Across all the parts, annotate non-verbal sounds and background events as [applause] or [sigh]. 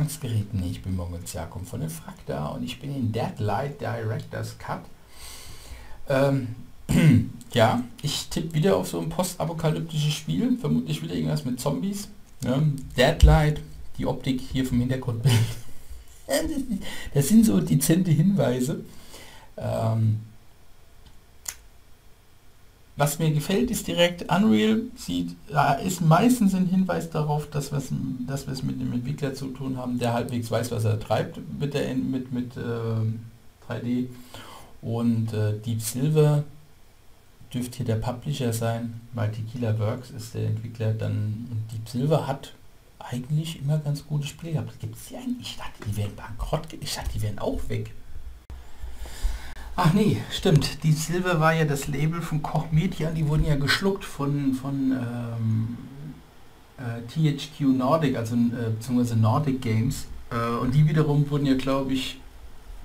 Empfangsgeräten. Ich bin Moritz Jakob von der Frakta und ich bin in Deadlight Director's Cut. Ähm, [clears throat] ja, ich tippe wieder auf so ein postapokalyptisches Spiel, vermutlich wieder irgendwas mit Zombies. Ja, Deadlight, die Optik hier vom Hintergrundbild. [laughs] das sind so dezente Hinweise. Ähm, was mir gefällt, ist direkt Unreal. Sieht, ist meistens ein Hinweis darauf, dass, dass wir es mit dem Entwickler zu tun haben, der halbwegs weiß, was er treibt mit, der, mit, mit äh, 3D. Und äh, Deep Silver dürfte hier der Publisher sein, weil Tequila Works ist der Entwickler. Dann Deep Silver hat eigentlich immer ganz gute Spiele gehabt. Gibt es die eigentlich? Ich dachte, die wären bankrott. Ich dachte, die wären auch weg. Ach nee, stimmt. Die Silver war ja das Label von Koch Media. Die wurden ja geschluckt von, von ähm, äh, THQ Nordic, also äh, beziehungsweise Nordic Games. Äh, und die wiederum wurden ja, glaube ich,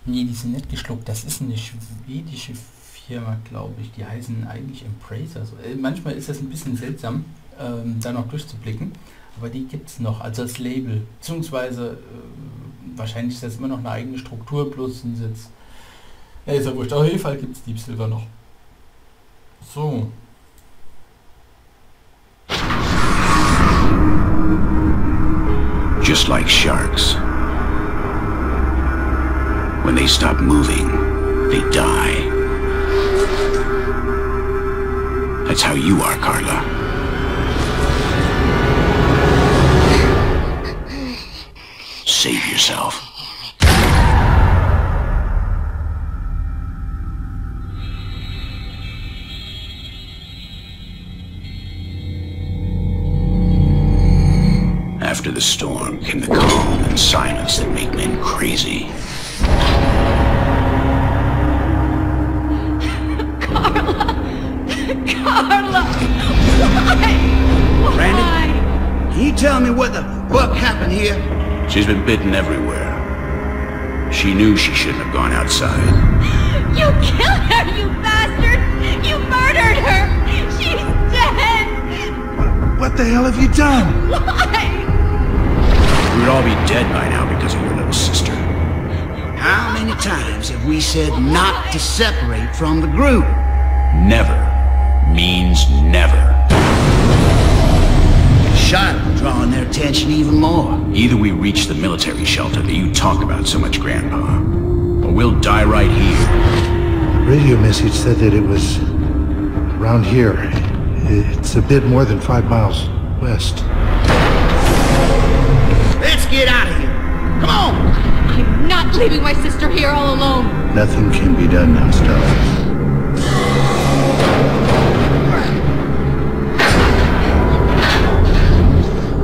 nee, die sind nicht geschluckt. Das ist eine schwedische Firma, glaube ich. Die heißen eigentlich Embracer. Also, manchmal ist das ein bisschen seltsam, ähm, da noch durchzublicken. Aber die gibt es noch, also das Label. Beziehungsweise äh, wahrscheinlich ist das immer noch eine eigene Struktur, plus ein Sitz ja, ist ja wurscht. Auf jeden Fall gibt es Deep Silver noch. So. Just like sharks. When they stop moving, they die. That's how you are, Carla. Save yourself. After the storm came the calm and silence that make men crazy. Carla! Carla! Why? Randy? Can you tell me what the fuck happened here? She's been bitten everywhere. She knew she shouldn't have gone outside. You killed her, you bastard! You murdered her! She's dead! What the hell have you done? Why? We would all be dead by now because of your little sister. How many times have we said not to separate from the group? Never means never. Shot drawing their attention even more. Either we reach the military shelter that you talk about so much, Grandpa, or we'll die right here. Radio message said that it was around here. It's a bit more than five miles west. Let's get out of here. Come on. I'm not leaving my sister here all alone. Nothing can be done now, Stella.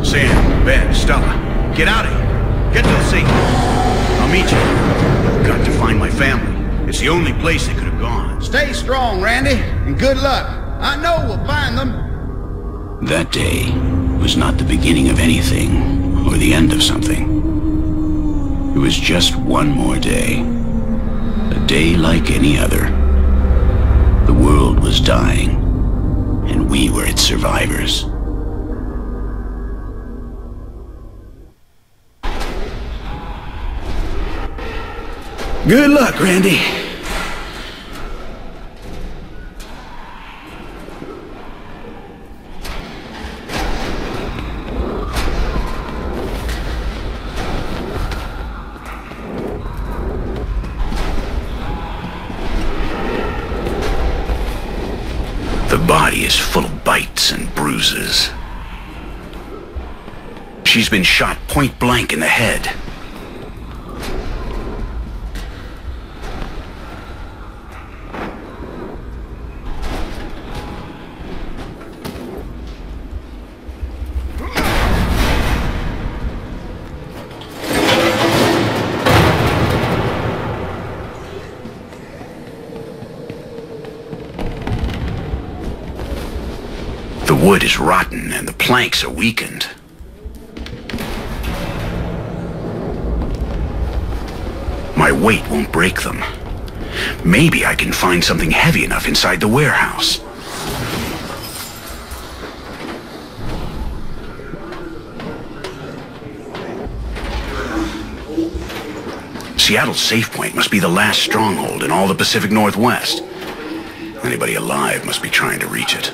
Sam, Ben, Stella, get out of here. Get to the sea. I'll meet you. I've got to find my family. It's the only place they could have gone. Stay strong, Randy, and good luck. I know we'll find them. That day was not the beginning of anything, or the end of something. It was just one more day. A day like any other. The world was dying, and we were its survivors. Good luck, Randy. She's been shot point blank in the head. The wood is rotten and the planks are weakened. weight won't break them. Maybe I can find something heavy enough inside the warehouse. Seattle's safe point must be the last stronghold in all the Pacific Northwest. Anybody alive must be trying to reach it.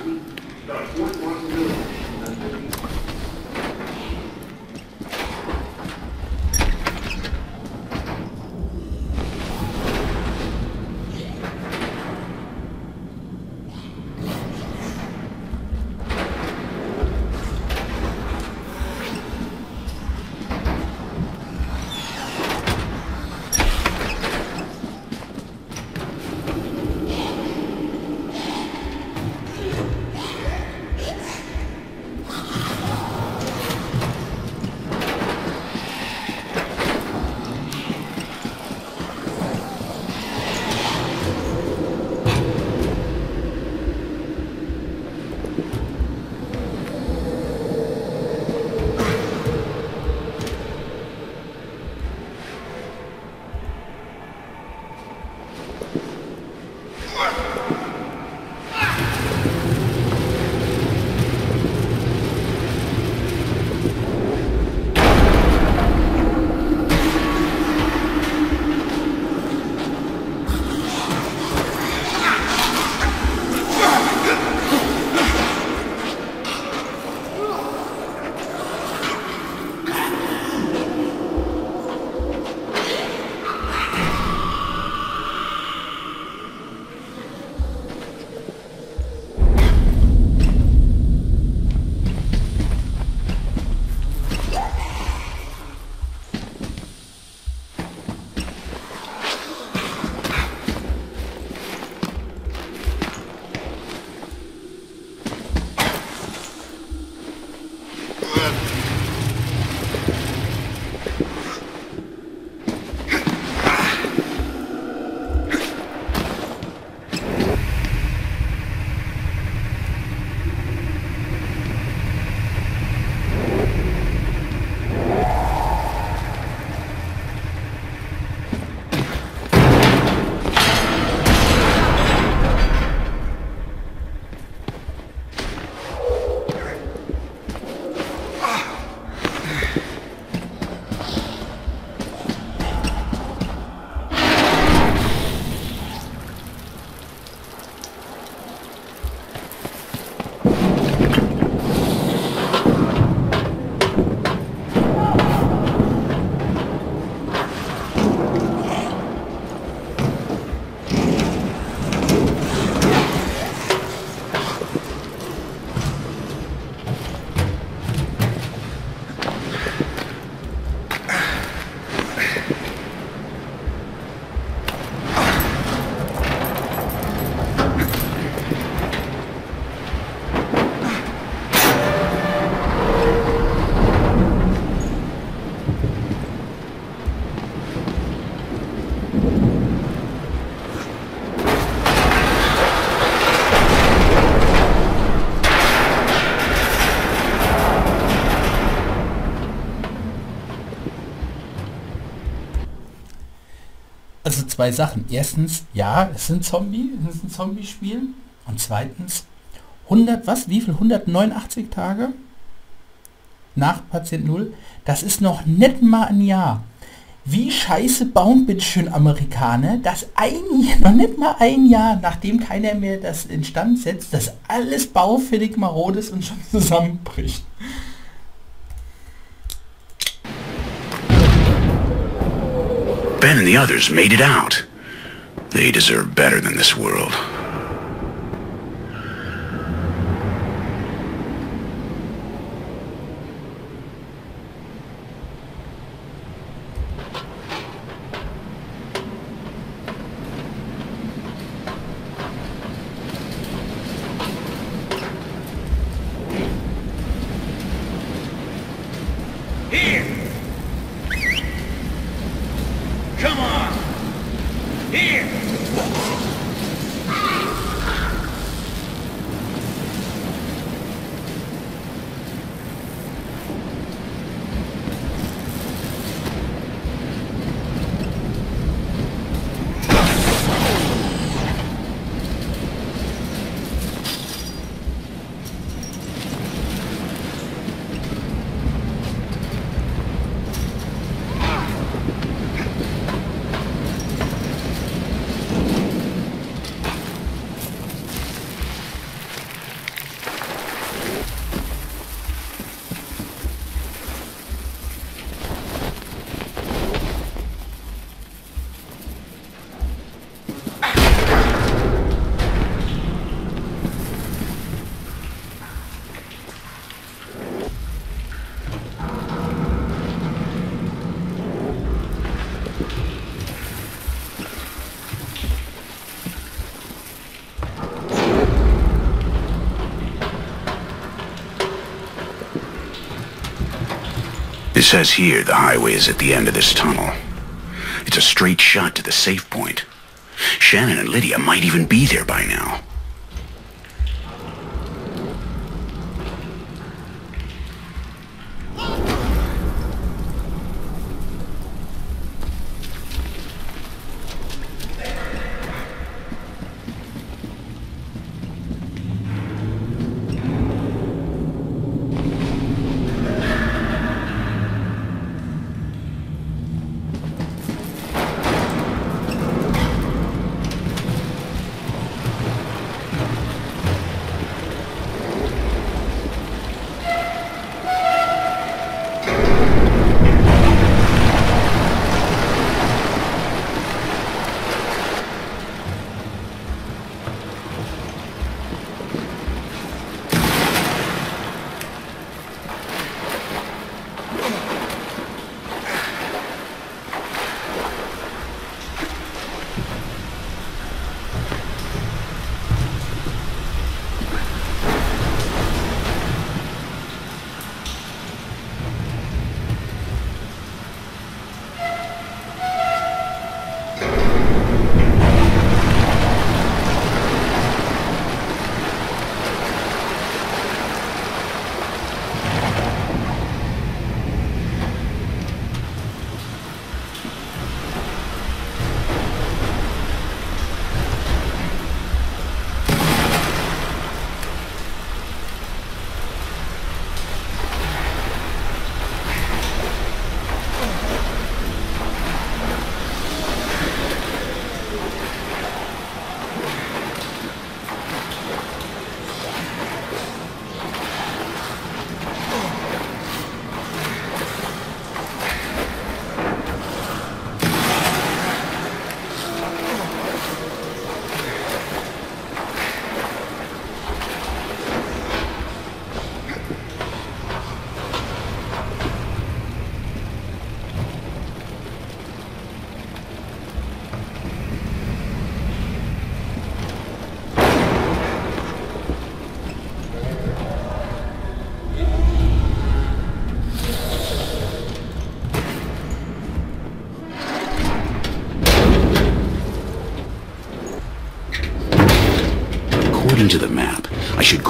Zwei Sachen. Erstens, ja, es sind Zombie, es ist ein Zombie-Spiel. Und zweitens, 100, was? Wie viel? 189 Tage nach Patient Null? Das ist noch nicht mal ein Jahr. Wie scheiße bauen bitte schön Amerikaner, dass ein Jahr, [laughs] noch nicht mal ein Jahr, nachdem keiner mehr das instand setzt, dass alles baufällig marode ist und schon zusammenbricht. Ben and the others made it out. They deserve better than this world. Here! Come on! Here! It says here the highway is at the end of this tunnel. It's a straight shot to the safe point. Shannon and Lydia might even be there by now.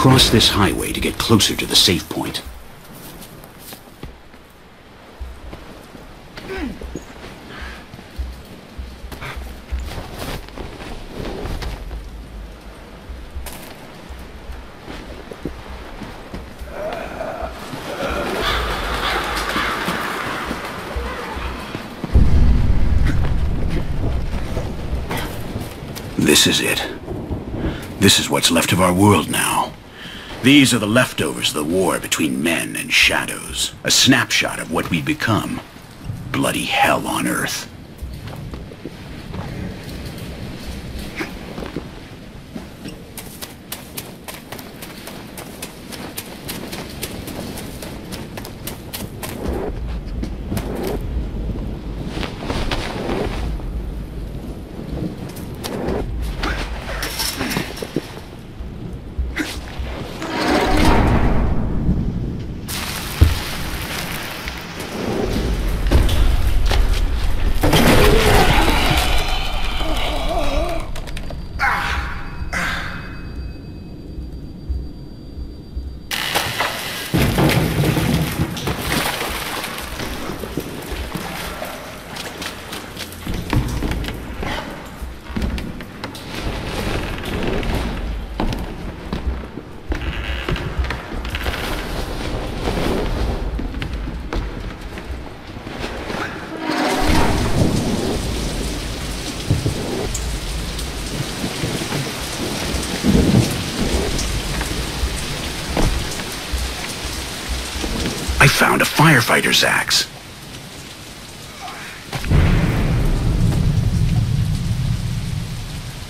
Cross this highway to get closer to the safe point. This is it. This is what's left of our world now. These are the leftovers of the war between men and shadows. A snapshot of what we've become. Bloody hell on Earth. I found a firefighter's axe.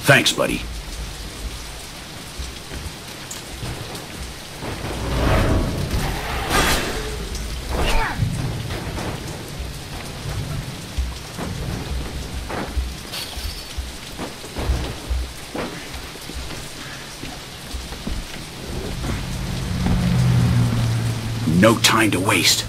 Thanks, buddy. Time to waste.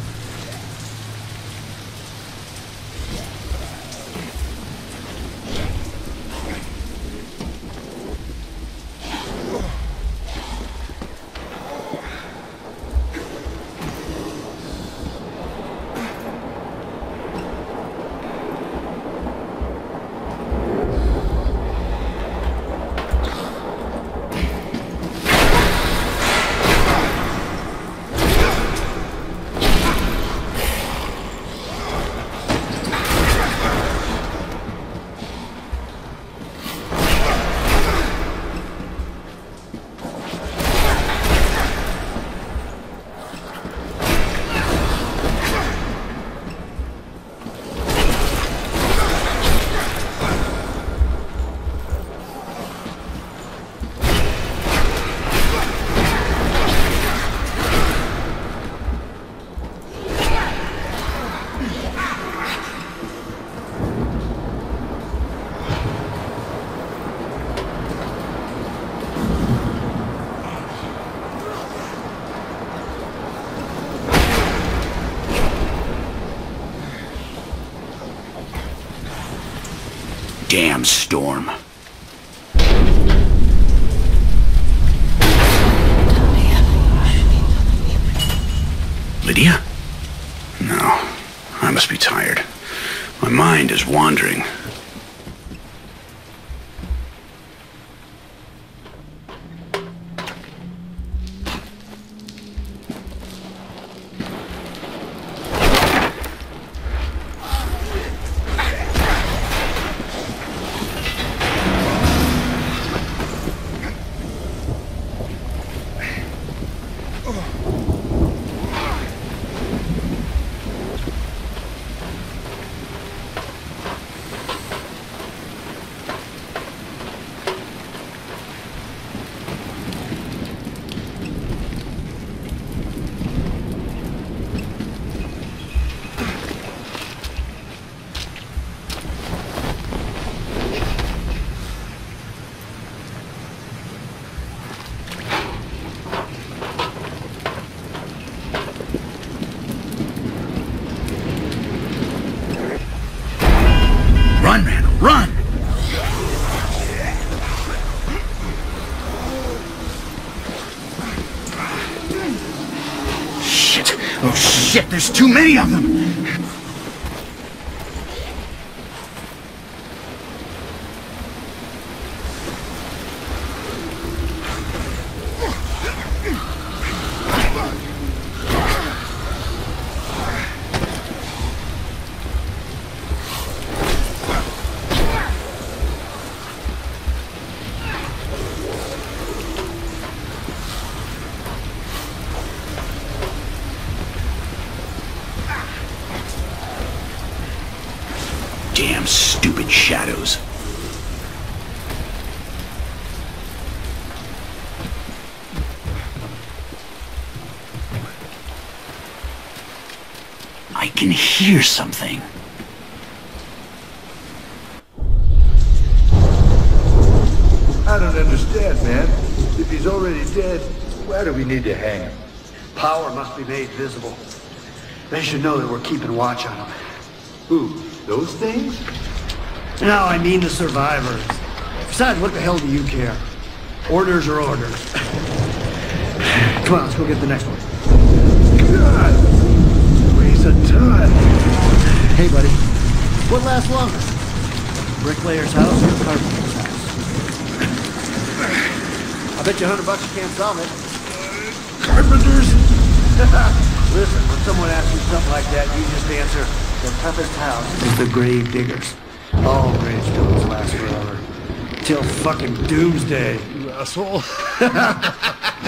Damn storm. Lydia? No. I must be tired. My mind is wandering. Run, Randall, run! Shit. Oh, shit, there's too many of them. Stupid shadows. I can hear something. I don't understand, man. If he's already dead, why do we need to hang him? Power must be made visible. They should know that we're keeping watch on them. Who? Those things? No, I mean the survivors. Besides, what the hell do you care? Orders are orders. [laughs] Come on, let's go get the next one. God! Waste of time. Hey, buddy. What lasts longer? Bricklayer's house or carpenter's house? I bet you a hundred bucks you can't solve it. Carpenters? [laughs] Listen, when someone asks you something like that, you just answer, the toughest house is the grave diggers. All gravestones last forever. Till fucking doomsday. You asshole. [laughs]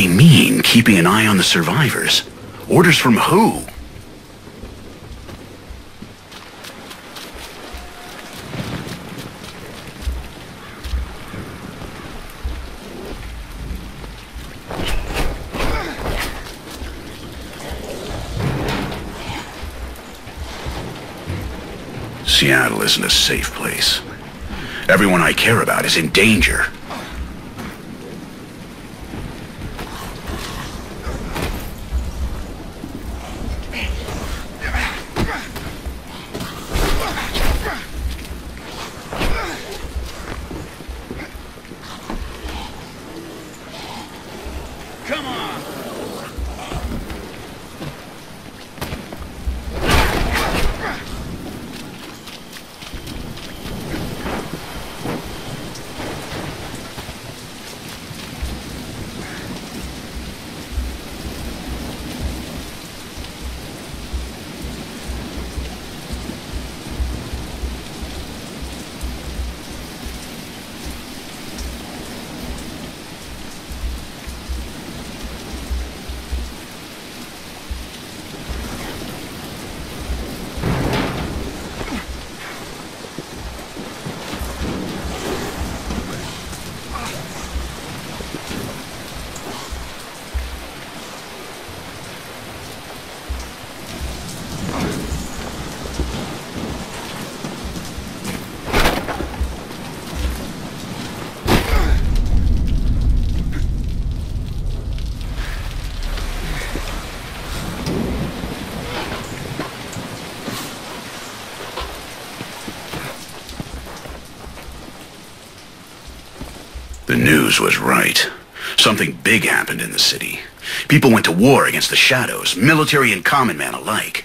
they mean, keeping an eye on the survivors? Orders from who? Seattle isn't a safe place. Everyone I care about is in danger. News was right. Something big happened in the city. People went to war against the Shadows, military and common man alike.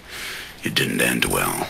It didn't end well.